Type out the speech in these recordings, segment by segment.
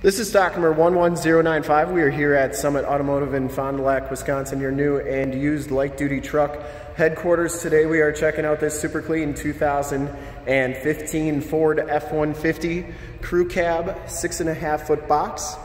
This is stock number 11095. We are here at Summit Automotive in Fond du Lac, Wisconsin, your new and used light duty truck headquarters. Today we are checking out this super clean 2015 Ford F-150 crew cab, six and a half foot box.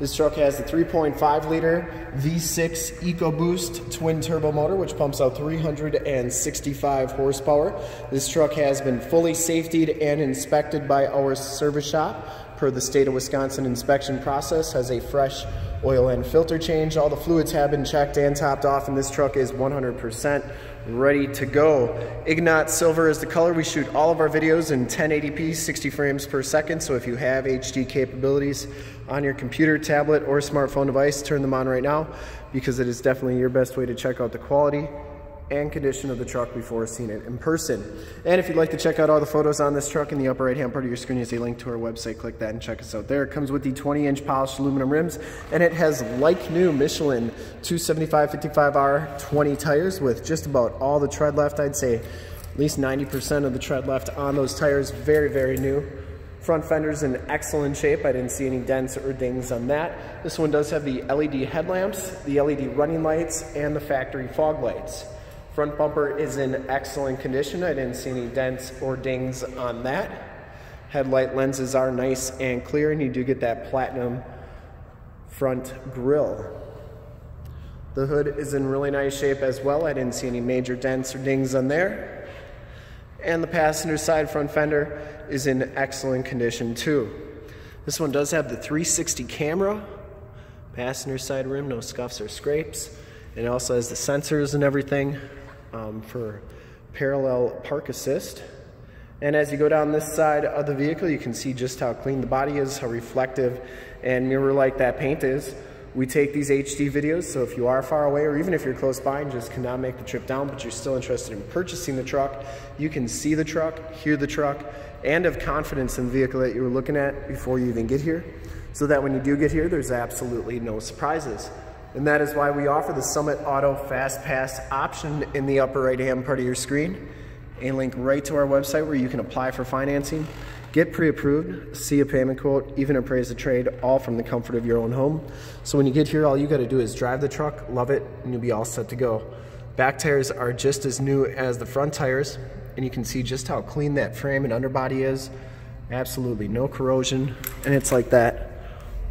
This truck has the 3.5 liter V6 EcoBoost twin turbo motor, which pumps out 365 horsepower. This truck has been fully safetied and inspected by our service shop per the state of Wisconsin inspection process, has a fresh oil and filter change. All the fluids have been checked and topped off and this truck is 100% ready to go. Ignat silver is the color. We shoot all of our videos in 1080p, 60 frames per second. So if you have HD capabilities on your computer, tablet, or smartphone device, turn them on right now because it is definitely your best way to check out the quality and condition of the truck before seeing it in person. And if you'd like to check out all the photos on this truck in the upper right hand part of your screen is a link to our website. Click that and check us out there. It comes with the 20 inch polished aluminum rims and it has like new Michelin 275 55R 20 tires with just about all the tread left. I'd say at least 90% of the tread left on those tires. Very, very new. Front fender's in excellent shape. I didn't see any dents or dings on that. This one does have the LED headlamps, the LED running lights, and the factory fog lights. Front bumper is in excellent condition. I didn't see any dents or dings on that. Headlight lenses are nice and clear and you do get that platinum front grille. The hood is in really nice shape as well. I didn't see any major dents or dings on there. And the passenger side front fender is in excellent condition too. This one does have the 360 camera, passenger side rim, no scuffs or scrapes. It also has the sensors and everything um, for parallel park assist. And as you go down this side of the vehicle, you can see just how clean the body is, how reflective and mirror-like that paint is. We take these HD videos, so if you are far away or even if you're close by and just cannot make the trip down, but you're still interested in purchasing the truck, you can see the truck, hear the truck, and have confidence in the vehicle that you were looking at before you even get here, so that when you do get here, there's absolutely no surprises. And that is why we offer the Summit Auto Fast Pass option in the upper right hand part of your screen. A link right to our website where you can apply for financing, get pre-approved, see a payment quote, even appraise the trade, all from the comfort of your own home. So when you get here, all you gotta do is drive the truck, love it, and you'll be all set to go. Back tires are just as new as the front tires, and you can see just how clean that frame and underbody is. Absolutely no corrosion, and it's like that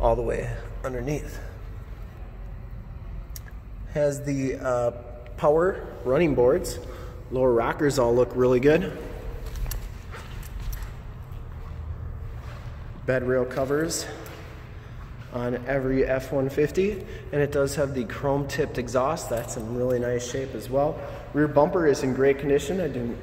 all the way underneath has the uh, power running boards. Lower rockers all look really good. Bed rail covers on every F-150 and it does have the chrome tipped exhaust. That's in really nice shape as well. Rear bumper is in great condition. I didn't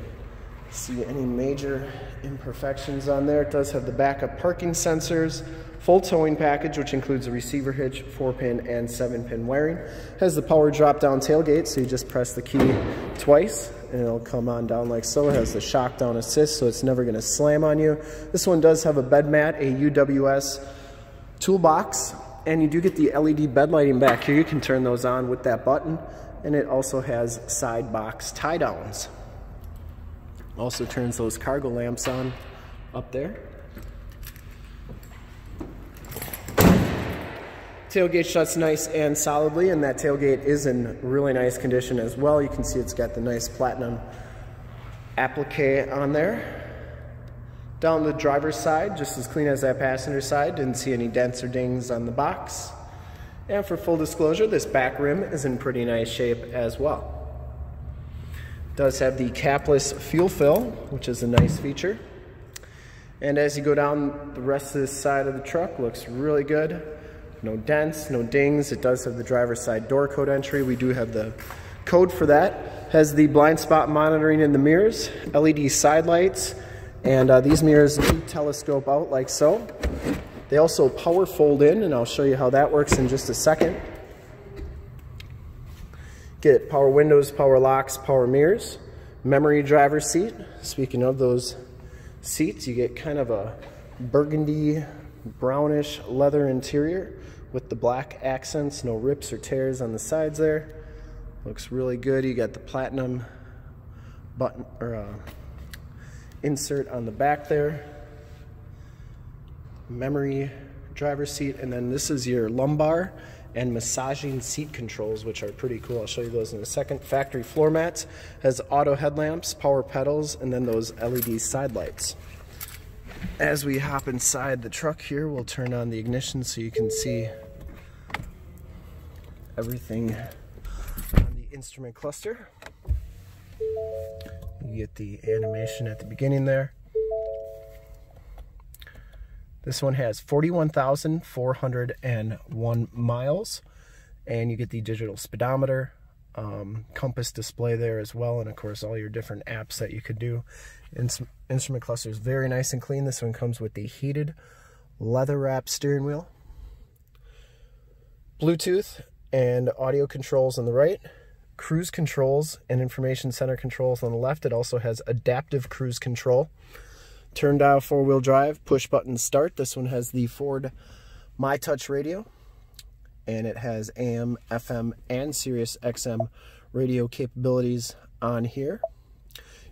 see any major imperfections on there. It does have the backup parking sensors Full towing package, which includes a receiver hitch, 4-pin and 7-pin wiring. Has the power drop-down tailgate, so you just press the key twice and it'll come on down like so. It has the shock down assist, so it's never gonna slam on you. This one does have a bed mat, a UWS toolbox, and you do get the LED bed lighting back here. You can turn those on with that button, and it also has side box tie downs. Also turns those cargo lamps on up there. Tailgate shuts nice and solidly, and that tailgate is in really nice condition as well. You can see it's got the nice platinum applique on there. Down the driver's side, just as clean as that passenger side. Didn't see any dents or dings on the box. And for full disclosure, this back rim is in pretty nice shape as well. Does have the capless fuel fill, which is a nice feature. And as you go down the rest of this side of the truck, looks really good. No dents, no dings. It does have the driver's side door code entry. We do have the code for that. Has the blind spot monitoring in the mirrors, LED side lights, and uh, these mirrors do telescope out like so. They also power fold in, and I'll show you how that works in just a second. Get power windows, power locks, power mirrors, memory driver seat. Speaking of those seats, you get kind of a burgundy brownish leather interior with the black accents, no rips or tears on the sides there. Looks really good. You got the platinum button or uh, insert on the back there. Memory driver's seat, and then this is your lumbar and massaging seat controls, which are pretty cool. I'll show you those in a second. Factory floor mats has auto headlamps, power pedals, and then those LED side lights. As we hop inside the truck here, we'll turn on the ignition so you can see everything on the instrument cluster. You get the animation at the beginning there. This one has 41,401 miles and you get the digital speedometer, um, compass display there as well, and of course all your different apps that you could do. Ins instrument cluster is very nice and clean. This one comes with the heated leather wrap steering wheel, Bluetooth and audio controls on the right, cruise controls and information center controls on the left. It also has adaptive cruise control. Turn dial four wheel drive, push button start. This one has the Ford My Touch radio and it has AM, FM, and Sirius XM radio capabilities on here.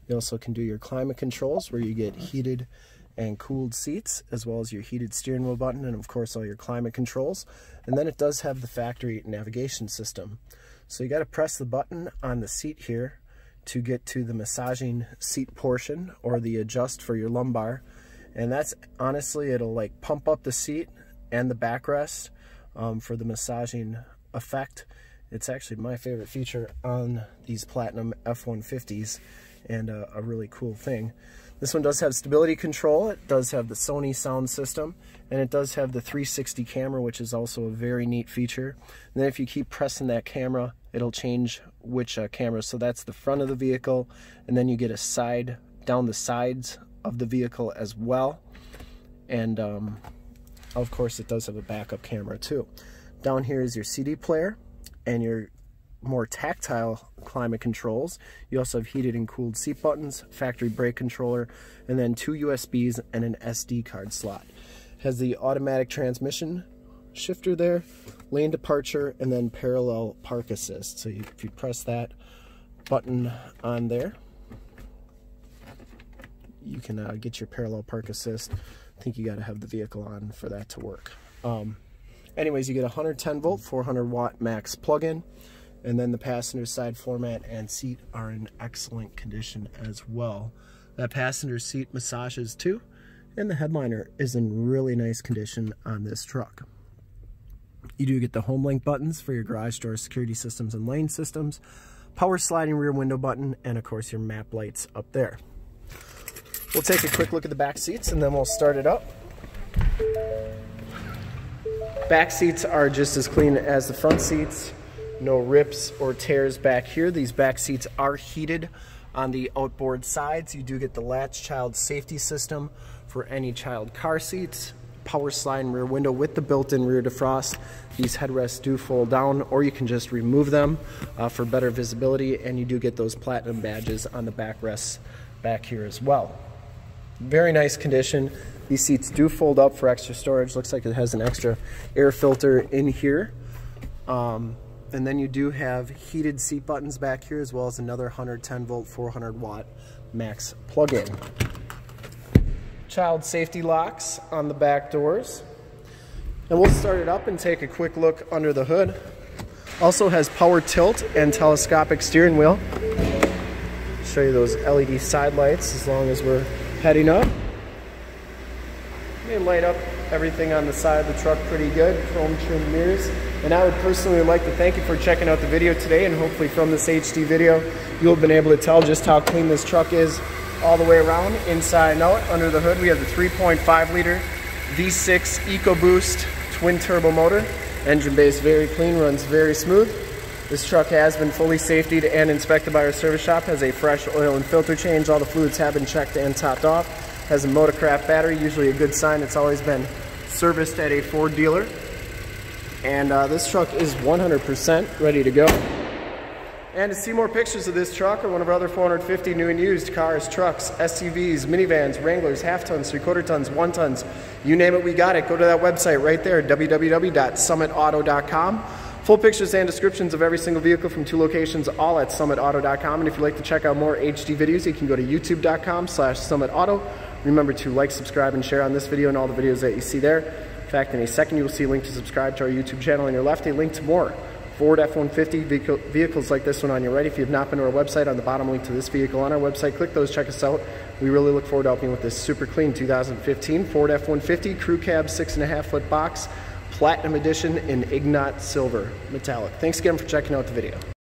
You also can do your climate controls where you get heated and cooled seats as well as your heated steering wheel button and of course all your climate controls. And then it does have the factory navigation system. So you got to press the button on the seat here to get to the massaging seat portion or the adjust for your lumbar. And that's honestly, it'll like pump up the seat and the backrest um, for the massaging effect. It's actually my favorite feature on these Platinum F-150s and a, a really cool thing. This one does have stability control, it does have the Sony sound system, and it does have the 360 camera, which is also a very neat feature. And then if you keep pressing that camera, it'll change which uh, camera. So that's the front of the vehicle, and then you get a side down the sides of the vehicle as well. And um, of course, it does have a backup camera too. Down here is your CD player and your more tactile climate controls. You also have heated and cooled seat buttons, factory brake controller, and then two USBs and an SD card slot. Has the automatic transmission shifter there, lane departure, and then parallel park assist. So if you press that button on there, you can uh, get your parallel park assist. I think you got to have the vehicle on for that to work. Um, anyways, you get 110 volt, 400 watt max plug-in. And then the passenger side floor mat and seat are in excellent condition as well. That passenger seat massages too, and the headliner is in really nice condition on this truck. You do get the home link buttons for your garage door security systems and lane systems, power sliding rear window button, and of course your map lights up there. We'll take a quick look at the back seats and then we'll start it up. Back seats are just as clean as the front seats. No rips or tears back here. These back seats are heated on the outboard sides. You do get the latch child safety system for any child car seats. Power sliding rear window with the built-in rear defrost. These headrests do fold down or you can just remove them uh, for better visibility and you do get those platinum badges on the backrests back here as well. Very nice condition. These seats do fold up for extra storage. Looks like it has an extra air filter in here. Um, and then you do have heated seat buttons back here as well as another 110 volt 400 watt max plug-in. Child safety locks on the back doors. And we'll start it up and take a quick look under the hood. Also has power tilt and telescopic steering wheel. Show you those LED side lights as long as we're heading up. They light up everything on the side of the truck pretty good, chrome trim mirrors. And I would personally like to thank you for checking out the video today and hopefully from this HD video, you'll have been able to tell just how clean this truck is all the way around, inside and out. Under the hood, we have the 3.5 liter V6 EcoBoost twin turbo motor. Engine base very clean, runs very smooth. This truck has been fully safetied and inspected by our service shop, has a fresh oil and filter change. All the fluids have been checked and topped off. Has a Motorcraft battery, usually a good sign. It's always been serviced at a Ford dealer. And uh, this truck is 100% ready to go. And to see more pictures of this truck or one of our other 450 new and used cars, trucks, SUVs, minivans, Wranglers, half tons, three quarter tons, one tons, you name it, we got it. Go to that website right there, www.summitauto.com. Full pictures and descriptions of every single vehicle from two locations, all at summitauto.com. And if you'd like to check out more HD videos, you can go to youtube.com slash summitauto. Remember to like, subscribe, and share on this video and all the videos that you see there. In fact, in a second, you will see a link to subscribe to our YouTube channel. On your left, a link to more Ford F-150 vehicles like this one on your right. If you have not been to our website, on the bottom link to this vehicle on our website, click those, check us out. We really look forward to helping with this super clean 2015 Ford F-150 Crew Cab 6.5 foot box, Platinum Edition in Ignat Silver Metallic. Thanks again for checking out the video.